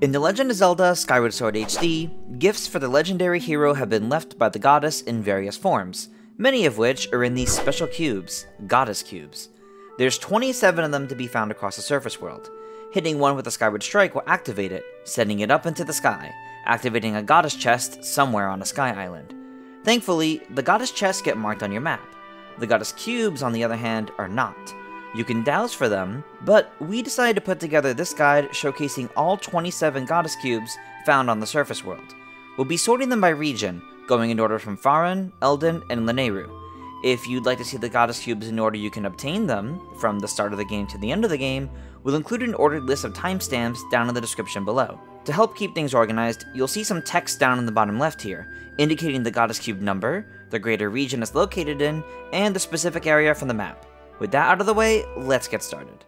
In The Legend of Zelda Skyward Sword HD, gifts for the legendary hero have been left by the goddess in various forms, many of which are in these special cubes, Goddess Cubes. There's 27 of them to be found across the surface world. Hitting one with a Skyward Strike will activate it, sending it up into the sky, activating a Goddess chest somewhere on a sky island. Thankfully, the Goddess chests get marked on your map. The Goddess Cubes, on the other hand, are not. You can douse for them, but we decided to put together this guide showcasing all 27 Goddess Cubes found on the surface world. We'll be sorting them by region, going in order from Faron, Eldin, and Lanayru. If you'd like to see the Goddess Cubes in order you can obtain them, from the start of the game to the end of the game, we'll include an ordered list of timestamps down in the description below. To help keep things organized, you'll see some text down in the bottom left here, indicating the Goddess Cube number, the greater region it's located in, and the specific area from the map. With that out of the way, let's get started.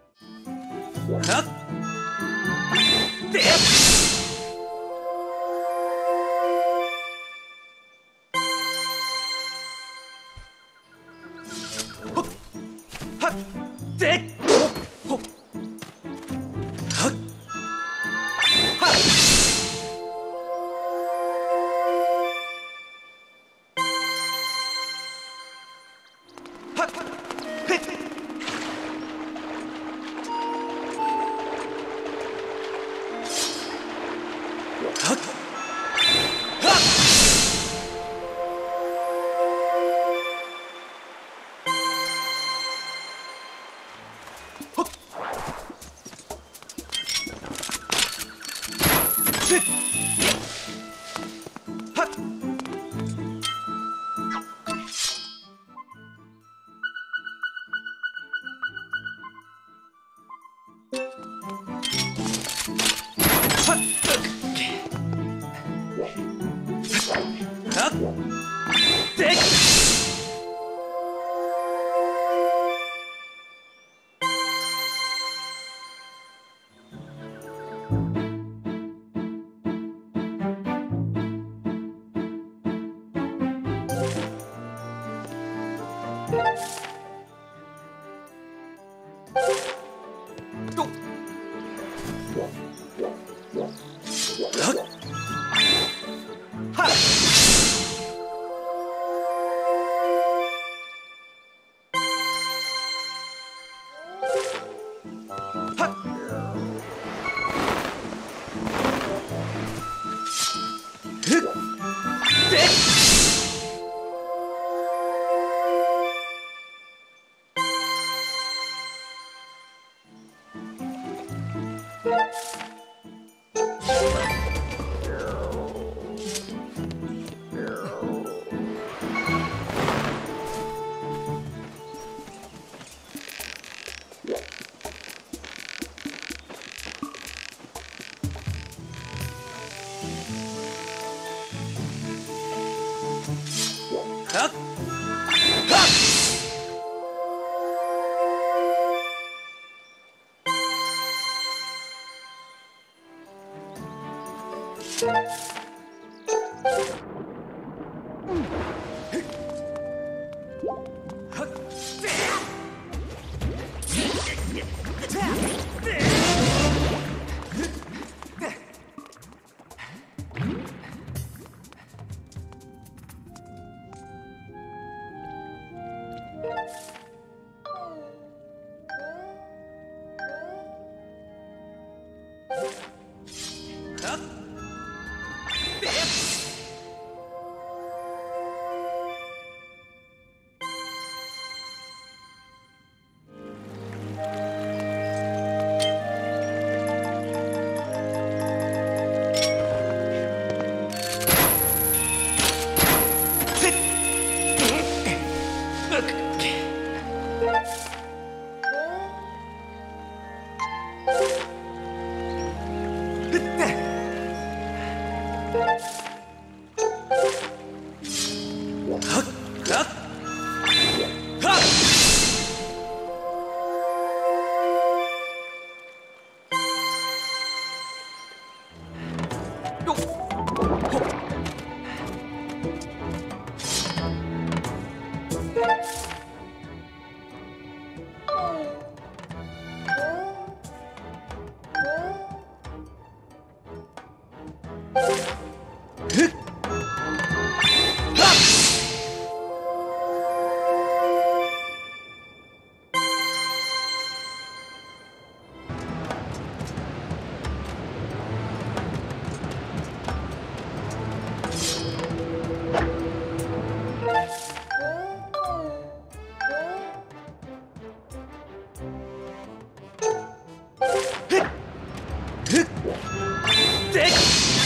でっ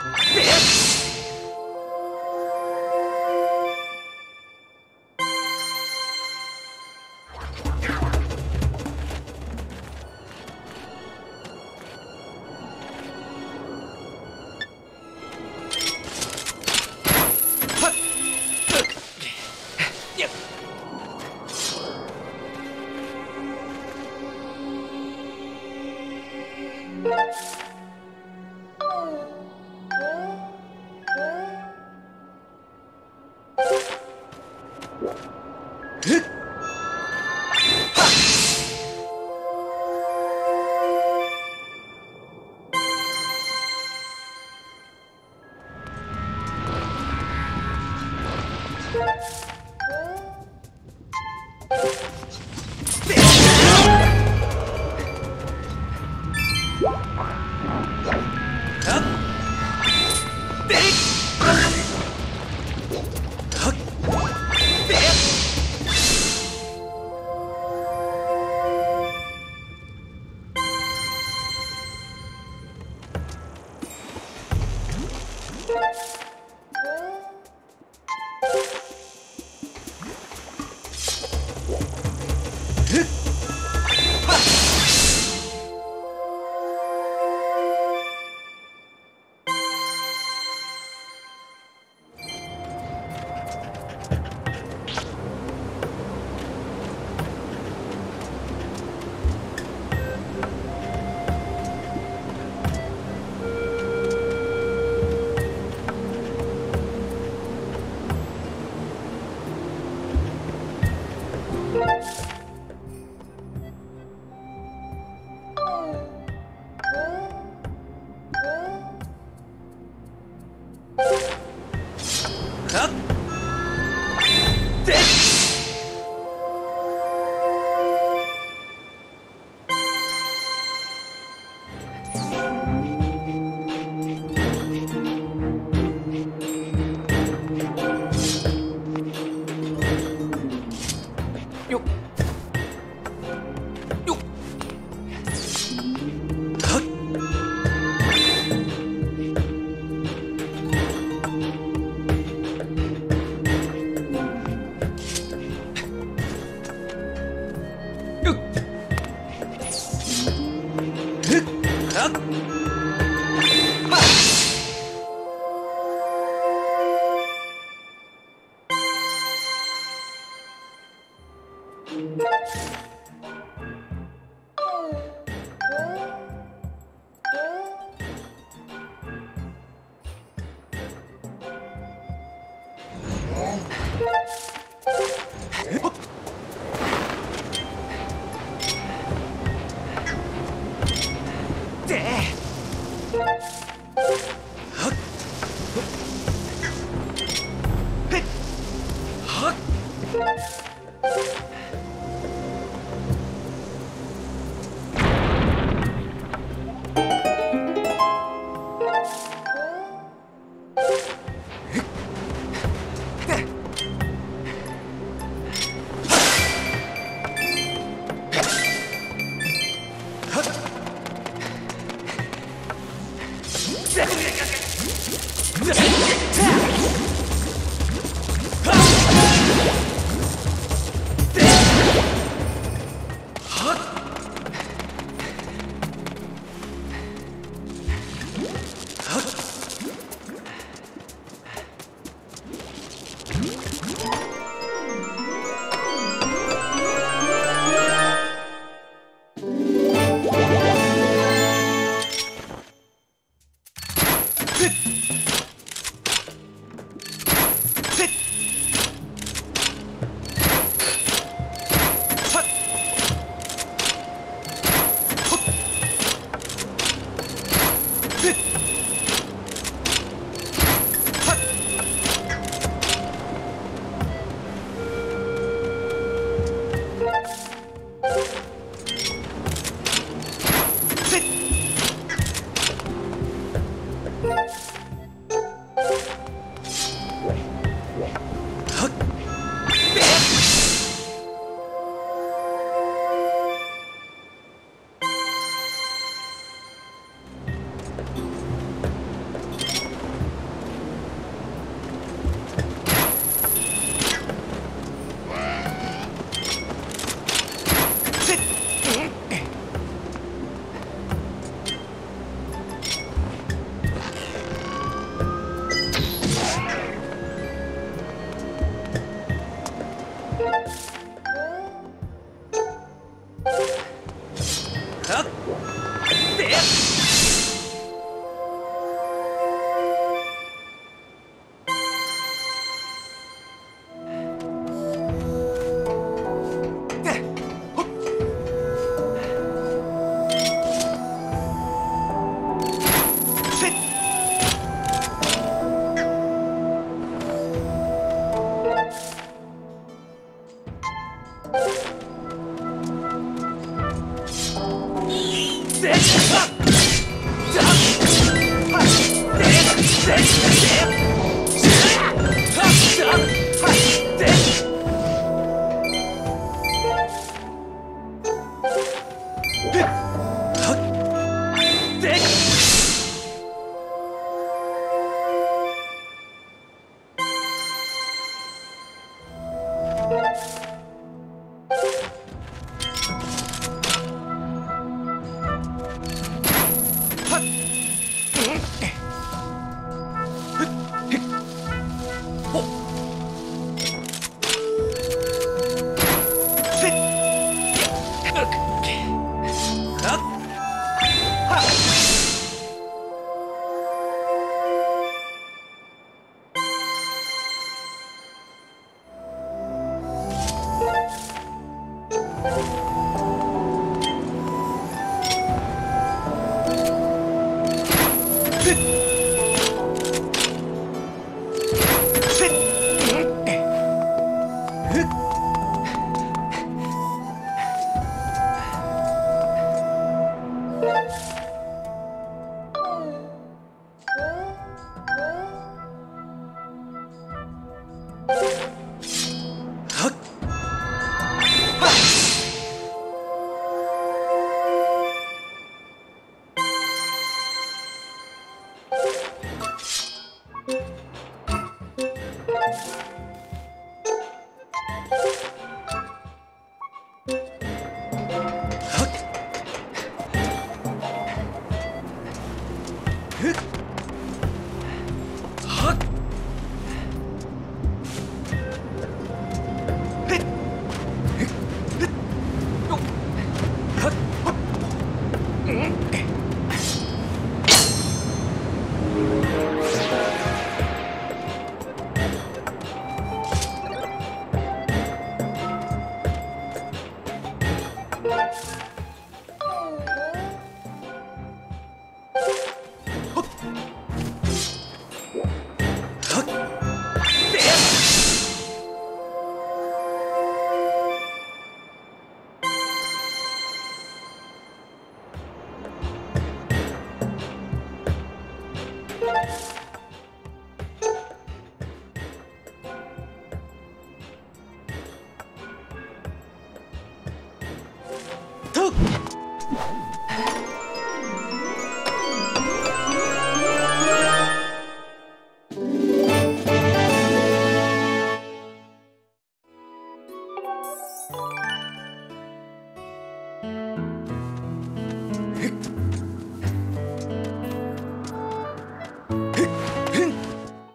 Bitch! えっ？